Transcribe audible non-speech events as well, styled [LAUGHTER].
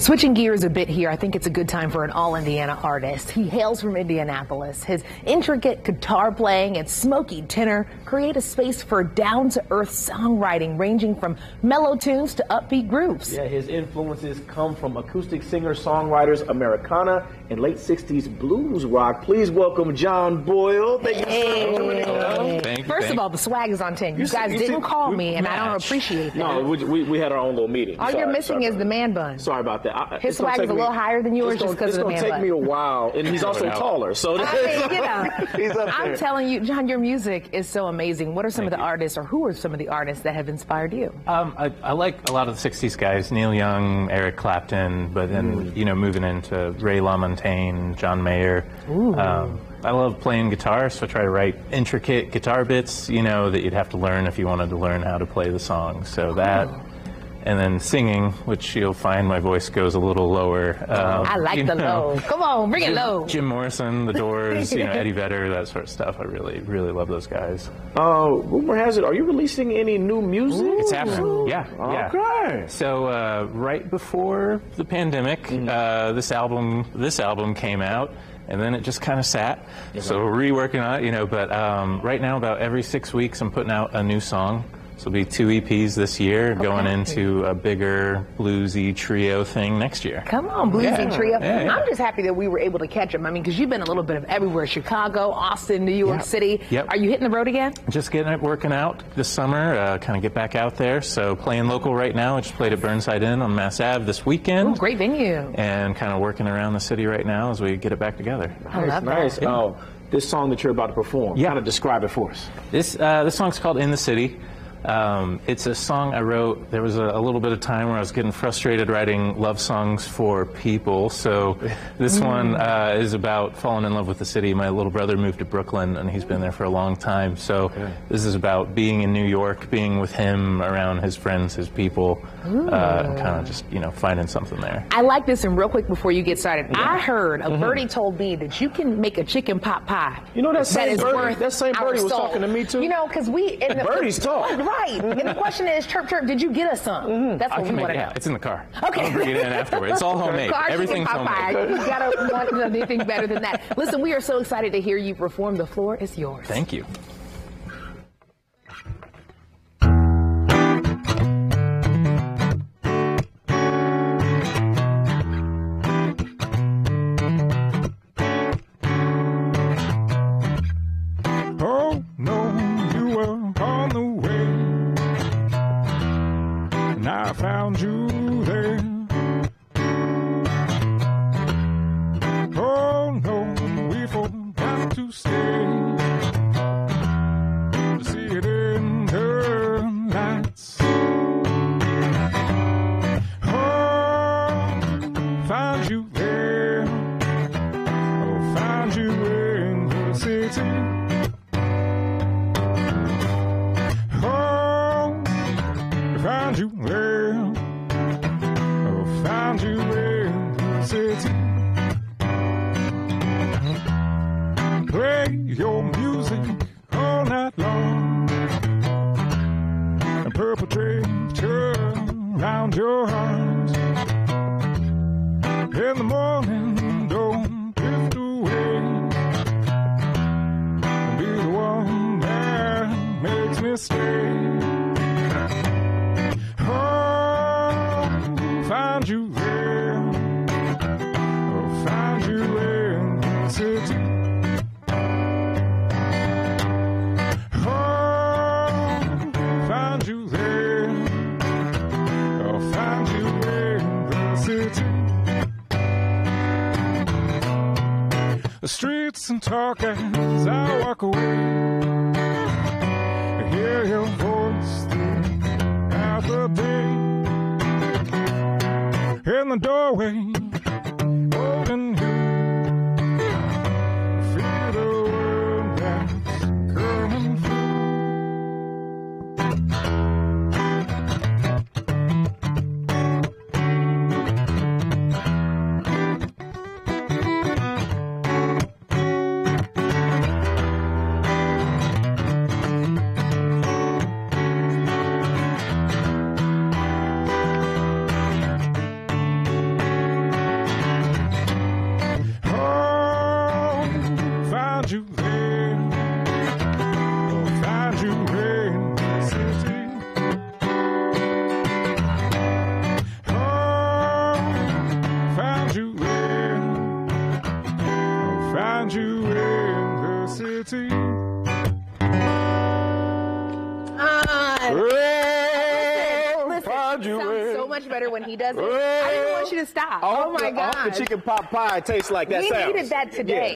Switching gears a bit here, I think it's a good time for an all Indiana artist. He hails from Indianapolis. His intricate guitar playing and smoky tenor create a space for down to earth songwriting ranging from mellow tunes to upbeat grooves. Yeah, his influences come from acoustic singer songwriters Americana and late 60s blues rock. Please welcome John Boyle. Thank you Hey. for joining us. Thank you, First thank of all, the swag is on 10. You, You see- guys you didn't see- call we me, and I don't appreciate that. No, we, we, we had our own little meeting. all Sorry, you're missing sorry is the man bun. Sorry about that. I- His it's swag is a me- little higher than yours just 'cause of the man It's going to take bun. me a while, and he's [LAUGHS] also taller. So I [LAUGHS] mean, you know, [LAUGHS] he's up I'm telling you, John, your music is so amazing. What are some Thank of the you. artists, or who are some of the artists that have inspired you? Um, I, I like a lot of the '60s guys: Neil Young, Eric Clapton, but then you know moving into Ray LaMontagne, John Mayer. Um, I love playing guitar, so I try to write intricate guitar bits, you know, that you'd have to learn if you wanted to learn how to play the song. So that, and then singing, which you'll find my voice goes a little lower. Um, I like the know. low. Come on, bring it low. Jim Morrison, The Doors, you know, [LAUGHS] Eddie Vedder, that sort of stuff. I really, really love those guys. Uh, rumor has it, are you releasing any new music? It's happening. Yeah, yeah. Okay. So uh, right before the pandemic, Mm-hmm. uh, this album this album came out, and then it just kind of sat. So we're reworking on it, you know. But um, right now, about every six weeks, I'm putting out a new song. So it'll be two EPs this year, going into a bigger bluesy trio thing next year. Come on, Bluesy Yeah. Trio. Yeah, yeah. I'm just happy that we were able to catch him. I mean, because you've been a little bit of everywhere Chicago, Austin, New York Yep. City. Yep. Are you hitting the road again? Just getting it working out this summer, uh, kind of get back out there. So playing local right now. I just played at Burnside Inn on Mass Ave this weekend. Ooh, great venue. And kind of working around the city right now as we get it back together. I love that. Nice. Oh, this song that you're about to perform. Yeah. Kind of describe it for us. This uh, this song's called "In the City." Um, it's a song I wrote. There was a, a little bit of time where I was getting frustrated writing love songs for people. So this one uh, is about falling in love with the city. My little brother moved to Brooklyn, and he's been there for a long time. So this is about being in New York, being with him, around his friends, his people, uh, and kind of just you know finding something there. I like this, and real quick before you get started, I heard a birdie told me that you can make a chicken pot pie. You know, that same is birdie- that same birdie was soul. talking to me, too. You know, because we in the, Birdies talk. [LAUGHS] right? And the question is, chirp chirp, did you get us some? Mm-hmm. That's I what we can make want to yeah, know. it's in the car. Okay. I'll bring it in afterwards. It's all [LAUGHS] homemade. Car Everything's homemade. You gotta want anything better than that. Listen, we are so excited to hear you perform. The floor is yours. Thank you. Found you there. Oh no, we forgot to stay see it in the. Oh, found you there. Oh, found you in the city. You in the city. Play your music all night long and your. In the morning, don't drift away be the one that makes me stay. Streets and talk as I walk away. I hear your voice throughout the day. In the doorway, Oh, listen, you sounds so much better when he does it. I didn't want you to stop. I Oh my hope the chicken pot pie tastes like that We sounds. needed that today. Yeah.